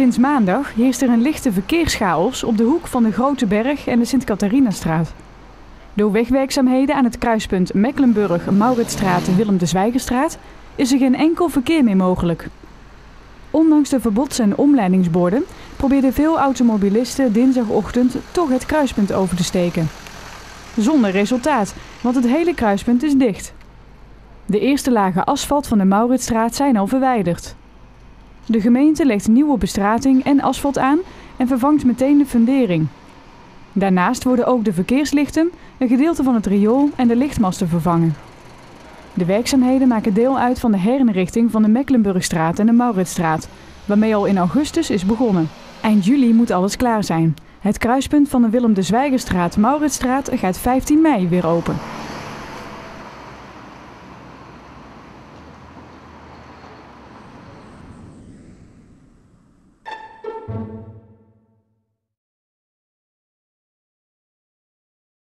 Sinds maandag heerst er een lichte verkeerschaos op de hoek van de Grote Berg en de Sint-Catharinastraat. Door wegwerkzaamheden aan het kruispunt Mecklenburg-Mauritstraat-Willem de Zwijgerstraat is er geen enkel verkeer meer mogelijk. Ondanks de verbods- en omleidingsborden probeerden veel automobilisten dinsdagochtend toch het kruispunt over te steken. Zonder resultaat, want het hele kruispunt is dicht. De eerste lagen asfalt van de Mauritstraat zijn al verwijderd. De gemeente legt nieuwe bestrating en asfalt aan en vervangt meteen de fundering. Daarnaast worden ook de verkeerslichten, een gedeelte van het riool en de lichtmasten vervangen. De werkzaamheden maken deel uit van de herinrichting van de Mecklenburgstraat en de Mauritstraat, waarmee al in augustus is begonnen. Eind juli moet alles klaar zijn. Het kruispunt van de Willem de Zwijgerstraat Mauritstraat gaat 15 mei weer open.